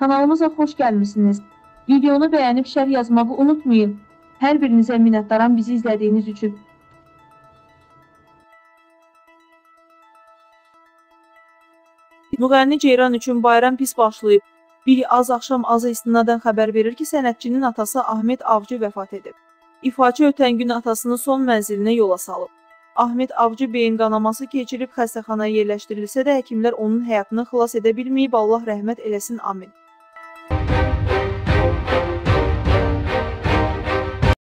Kanalımıza xoş gəlmisiniz. Videonu bəyənib şərh yazmağı unutmayın. Hər birinizə minnətdaram bizi izlədiyiniz üçün. Müğənni Ceyran üçün bayram pis başlayıb. Biri az axşam azı istinadən xəbər verir ki, sənətçinin atası Ahmet Avcı vəfat edib. İfaçı ötən gün atasını son mənzilinə yola salıb. Ahmet Avcı beyin qanaması keçirib xəstəxanaya yerləşdirilsə də həkimlər onun həyatını xilas edə bilməyib, Allah rəhmət eləsin, amin.